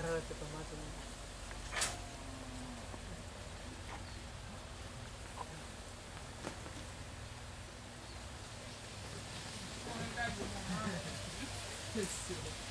やられてたな t 思います。ですよ。